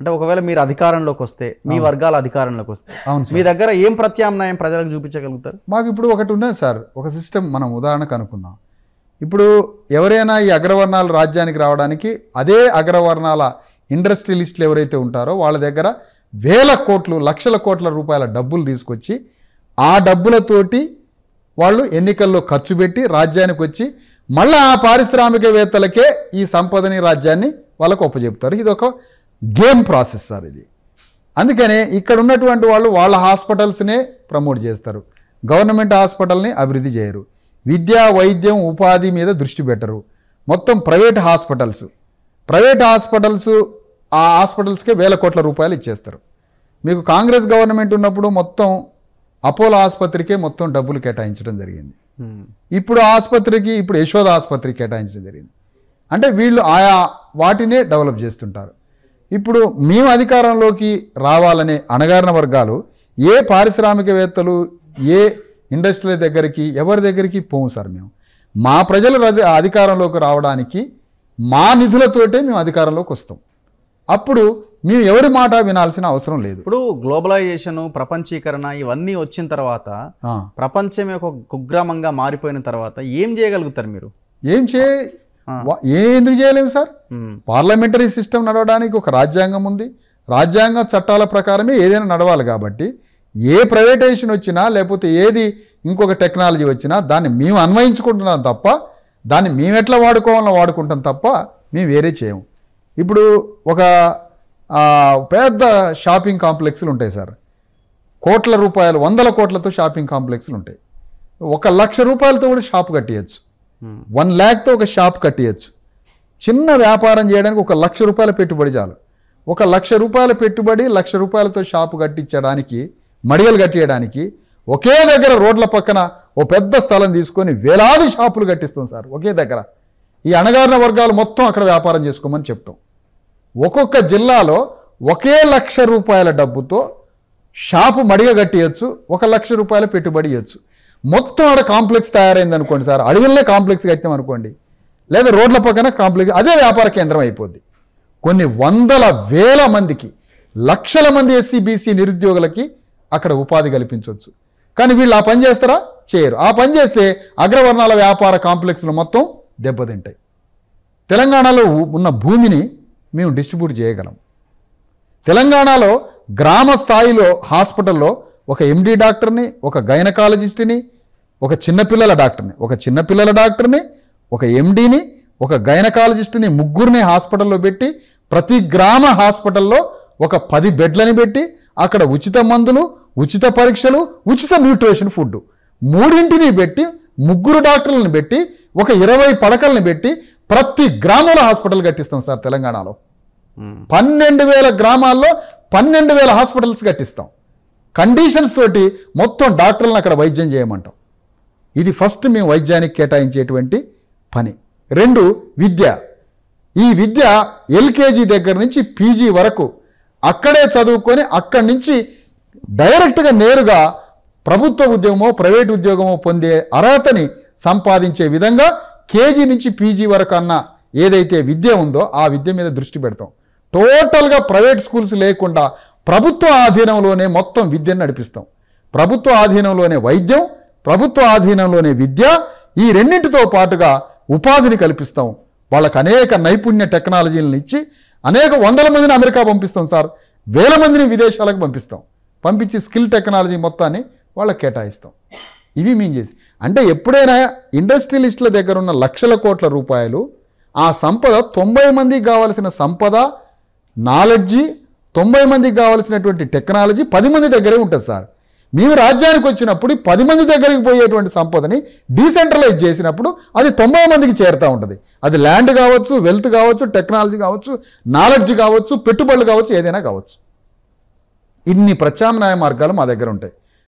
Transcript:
అంటే ఒకవేళ మీరు అధికారంలోకి వస్తే మీ వర్గాల అధికారంలోకి వస్తే అవును సార్. మీ దగ్గర ఏం ప్రత్యామ్నాయం ప్రజలకు చూపించగలుగుతారు? మాకు ఇప్పుడు ఒకటి ఉన్నది సార్ ఒక సిస్టమ్ మనం ఉదాహరణకు అనుకుందాం. ఇప్పుడు ఎవరైనా ఈ అగ్రవర్ణాలు రాజ్యానికి రావడానికి అదే అగ్రవర్ణాల ఇండస్ట్రియలిస్టులు ఎవరైతే ఉంటారో వాళ్ళ దగ్గర వేల కోట్లు లక్షల కోట్ల రూపాయల డబ్బులు తీసుకొచ్చి ఆ డబ్బులతోటి వాళ్ళు ఎన్నికల్లో ఖర్చు పెట్టి రాజ్యానికి వచ్చి మళ్ళీ ఆ పారిశ్రామికవేత్తలకే ఈ సంపదని రాజ్యాన్ని వాళ్ళకు ఒప్పచెప్తారు ఇది ఒక గేమ్ ప్రాసెస్ సార్ ఇది. అందుకనే ఇక్కడ ఉన్నటువంటి వాళ్ళు వాళ్ళ హాస్పిటల్స్నే ప్రమోట్ చేస్తారు. గవర్నమెంట్ హాస్పిటల్ని అభివృద్ధి చేయరు. విద్య వైద్యం ఉపాధి మీద దృష్టి పెట్టరు. మొత్తం ప్రైవేట్ హాస్పిటల్స్. ప్రైవేట్ హాస్పిటల్స్ ఆ హాస్పిటల్స్కే వేల కోట్ల రూపాయలు ఇచ్చేస్తారు. మీకు కాంగ్రెస్ గవర్నమెంట్ ఉన్నప్పుడు మొత్తం అపోలో ఆసుపత్రికే మొత్తం డబ్బులు కేటాయించడం జరిగింది. ఇప్పుడు ఆసుపత్రికి ఇప్పుడు యశోద ఆసుపత్రికి కేటాయించడం జరిగింది. అంటే వీళ్ళు ఆయా వాటినే డెవలప్ చేస్తుంటారు. ఇప్పుడు మేము అధికారంలోకి రావాలనే అణగారిన వర్గాలు ఏ పారిశ్రామికవేత్తలు ఏ ఇండస్ట్రీల దగ్గరికి ఎవరి దగ్గరికి పోము సార్ మేము. మా ప్రజలు అధికారంలోకి రావడానికి మా నిధులతోటే మేము అధికారంలోకి వస్తాం. అప్పుడు మేము ఎవరి మాట వినాల్సిన అవసరం లేదు. ఇప్పుడు గ్లోబలైజేషన్ ప్రపంచీకరణ ఇవన్నీ వచ్చిన తర్వాత. ప్రపంచమే ఒక కుగ్రామంగా మారిపోయిన తర్వాత ఏం చేయగలుగుతారు మీరు? ఏం చే ఏ ఎందుకు చేయలేము సార్. పార్లమెంటరీ సిస్టమ్ నడవడానికి ఒక రాజ్యాంగం ఉంది. రాజ్యాంగ చట్టాల ప్రకారమే ఏదైనా నడవాలి కాబట్టి ఏ ప్రైవేటైజేషన్ వచ్చినా లేకపోతే ఏది ఇంకొక టెక్నాలజీ వచ్చినా దాన్ని మేము అన్వయించుకుంటున్నాం తప్ప దాన్ని మేము ఎట్లా వాడుకోవాలో వాడుకుంటాం తప్ప మేము వేరే చేయము. ఇప్పుడు ఒక పెద్ద షాపింగ్ కాంప్లెక్స్లు ఉంటాయి సార్. కోట్ల రూపాయలు వందల కోట్లతో షాపింగ్ కాంప్లెక్స్లు ఉంటాయి. ఒక లక్ష రూపాయలతో కూడా షాప్ కట్టియచ్చు. వన్ ల్యాక్తో ఒక షాప్ కట్టేయచ్చు. చిన్న వ్యాపారం చేయడానికి ఒక లక్ష రూపాయల పెట్టుబడి చాలు. ఒక లక్ష రూపాయల పెట్టుబడి లక్ష రూపాయలతో షాపు కట్టించడానికి మడిగలు కట్టేయడానికి ఒకే దగ్గర రోడ్ల పక్కన ఓ పెద్ద స్థలం తీసుకొని వేలాది షాపులు కట్టిస్తాం సార్ ఒకే దగ్గర. ఈ అణగారిన వర్గాలు మొత్తం అక్కడ వ్యాపారం చేసుకోమని చెప్తాం. ఒక్కొక్క జిల్లాలో ఒకే లక్ష రూపాయల డబ్బుతో షాపు మడిగ కట్టేయచ్చు ఒక లక్ష రూపాయల పెట్టుబడి ఇవ్వచ్చు మొత్తం ఆడ కాంప్లెక్స్ తయారైంది అనుకోండి సార్. అడవులనే కాంప్లెక్స్ కట్టినాం అనుకోండి. లేదా రోడ్ల పక్కన కాంప్లెక్స్ అదే వ్యాపార కేంద్రం అయిపోద్ది. కొన్ని వందల వేల మందికి లక్షల మంది ఎస్సీ బీసీ నిరుద్యోగులకి అక్కడ ఉపాధి కల్పించవచ్చు. కానీ వీళ్ళు ఆ పని చేస్తారా? చేయరు. ఆ పని చేస్తే అగ్రవర్ణాల వ్యాపార కాంప్లెక్స్లు మొత్తం దెబ్బతింటాయి. తెలంగాణలో ఉన్న భూమిని మేము డిస్ట్రిబ్యూట్ చేయగలం. తెలంగాణలో గ్రామ స్థాయిలో హాస్పిటల్లో ఒక ఎండి డాక్టర్ని ఒక గైనకాలజిస్ట్ని ఒక చిన్నపిల్లల డాక్టర్ని ఒక చిన్నపిల్లల డాక్టర్ని ఒక ఎండిని ఒక గైనకాలజిస్ట్ని ముగ్గురిని హాస్పిటల్లో పెట్టి ప్రతి గ్రామ హాస్పిటల్లో ఒక పది బెడ్లని పెట్టి అక్కడ ఉచిత మందులు ఉచిత పరీక్షలు ఉచిత న్యూట్రిషన్ ఫుడ్ మూడింటిని పెట్టి ముగ్గురు డాక్టర్లను పెట్టి ఒక ఇరవై పడకల్ని పెట్టి ప్రతి గ్రామంలో హాస్పిటల్ కట్టిస్తాం సార్ తెలంగాణలో. పన్నెండు వేల గ్రామాల్లో పన్నెండు వేల హాస్పిటల్స్ కట్టిస్తాం. కండిషన్స్ తోటి మొత్తం డాక్టర్లను అక్కడ వైద్యం చేయమంటాం. ఇది ఫస్ట్ మేము వైద్యానికి కేటాయించేటువంటి పని. రెండు విద్య. ఈ విద్య ఎల్కేజీ దగ్గర నుంచి పీజీ వరకు అక్కడే చదువుకొని అక్కడి నుంచి డైరెక్ట్గా నేరుగా ప్రభుత్వ ఉద్యోగమో ప్రైవేట్ ఉద్యోగమో పొందే అర్హతని సంపాదించే విధంగా కేజీ నుంచి పీజీ వరకు అన్న ఏదైతే విద్య ఉందో ఆ విద్య మీద దృష్టి పెడతాం. టోటల్గా ప్రైవేట్ స్కూల్స్ లేకుండా ప్రభుత్వ ఆధీనంలోనే మొత్తం విద్యను నడిపిస్తాం. ప్రభుత్వ ఆధీనంలోనే వైద్యం ప్రభుత్వ ఆధీనంలోనే విద్య ఈ రెండింటితో పాటుగా ఉపాధిని కల్పిస్తాం. వాళ్ళకు అనేక నైపుణ్య టెక్నాలజీలను ఇచ్చి అనేక వందల మందిని అమెరికా పంపిస్తాం సార్. వేల మందిని విదేశాలకు పంపిస్తాం. పంపించి స్కిల్ టెక్నాలజీ మొత్తాన్ని వాళ్ళకి కేటాయిస్తాం. ఇవి మేము చేసి అంటే ఎప్పుడైనా ఇండస్ట్రియలిస్టుల దగ్గర ఉన్న లక్షల కోట్ల రూపాయలు ఆ సంపద తొంభై మందికి కావలసిన సంపద నాలెడ్జి తొంభై మందికి కావాల్సినటువంటి టెక్నాలజీ పది మంది దగ్గరే ఉంటుంది సార్. మేము రాజ్యానికి వచ్చినప్పుడు పది మంది దగ్గరికి పోయేటువంటి సంపదని డీసెంట్రలైజ్ చేసినప్పుడు అది తొంభై మందికి చేరుతూ ఉంటుంది. అది ల్యాండ్ కావచ్చు వెల్త్ కావచ్చు టెక్నాలజీ కావచ్చు నాలెడ్జ్ కావచ్చు పెట్టుబడులు కావచ్చు ఏదైనా కావచ్చు. ఇన్ని ప్రత్యామ్నాయ మార్గాలు మా దగ్గర ఉంటాయి.